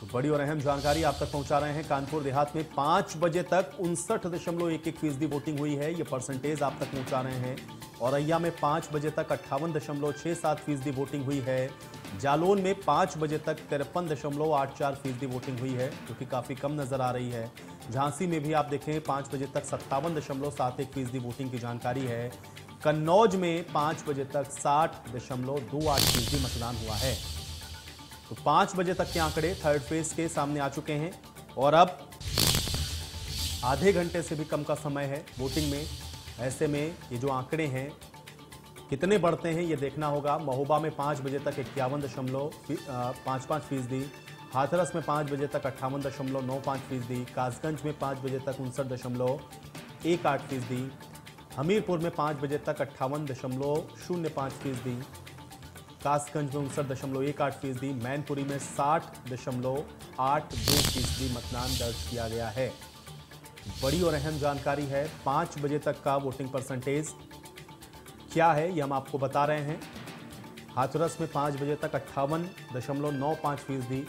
तो बड़ी और अहम जानकारी आप तक पहुँचा रहे हैं। कानपुर देहात में पाँच बजे तक उनसठ दशमलव एक एक फ़ीसदी वोटिंग हुई है। ये परसेंटेज आप तक पहुँचा रहे हैं। औरैया में पाँच बजे तक अट्ठावन दशमलव छह सात फ़ीसदी वोटिंग हुई है। जालौन में पाँच बजे तक तिरपन दशमलव आठ चार फ़ीसदी वोटिंग हुई है, जो कि काफ़ी कम नज़र आ रही है। झांसी में भी आप देखें, पाँच बजे तक सत्तावन दशमलव सात एक फ़ीसदी वोटिंग की जानकारी है। कन्नौज में पाँच बजे तक साठ दशमलव दो आठ फ़ीसदी मतदान हुआ है। तो पाँच बजे तक के आंकड़े थर्ड फ़ेज़ के सामने आ चुके हैं और अब आधे घंटे से भी कम का समय है वोटिंग में। ऐसे में ये जो आंकड़े हैं, कितने बढ़ते हैं ये देखना होगा। महोबा में पाँच बजे तक इक्यावन दशमलव पाँच पाँच फ़ीसदी हाथरस में पाँच बजे तक अट्ठावन दशमलव नौ पाँच फ़ीसदी कासगंज में पाँच बजे तक उनसठ दशमलव एक आठ फ़ीसदी हमीरपुर में पाँच बजे तक अट्ठावन दशमलव शून्य पाँच फ़ीसदी कासगंज में उनसठ दशमलव एक आठ फ़ीसदी, मैनपुरी में साठ दशमलव आठ दो फ़ीसदी मतदान दर्ज किया गया है। बड़ी और अहम जानकारी है, पाँच बजे तक का वोटिंग परसेंटेज। क्या है, ये हम आपको बता रहे हैं। हाथरस में पाँच बजे तक अट्ठावन दशमलव नौ पाँच फ़ीसदी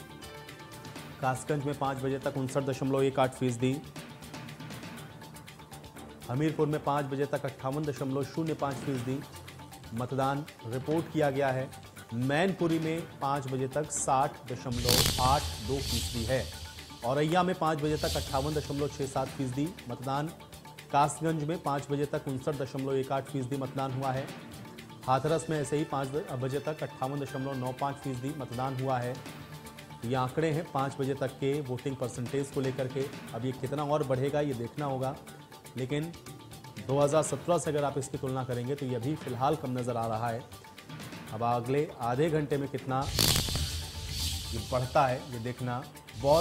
कासगंज में पाँच बजे तक उनसठ दशमलव एक आठ फ़ीसदी। हमीरपुर में पाँच बजे तक अट्ठावन दशमलव शून्य पाँच फ़ीसदी मतदान रिपोर्ट किया गया है। मैनपुरी में पाँच बजे तक साठ दशमलव आठ दो फ़ीसदी है। औरैया में पाँच बजे तक अट्ठावन दशमलव छः सात फ़ीसदी मतदान। कासगंज में पाँच बजे तक उनसठ दशमलव एक आठ फ़ीसदी मतदान हुआ है। हाथरस में ऐसे ही पाँच बजे तक अट्ठावन दशमलव नौ पाँच फ़ीसदी मतदान हुआ है। ये आंकड़े हैं पाँच बजे तक के वोटिंग परसेंटेज को लेकर के। अब ये कितना और बढ़ेगा, ये देखना होगा। लेकिन 2017 से अगर आप इसकी तुलना करेंगे तो ये अभी फ़िलहाल कम नज़र आ रहा है। अब अगले आधे घंटे में कितना ये बढ़ता है ये देखना बहुत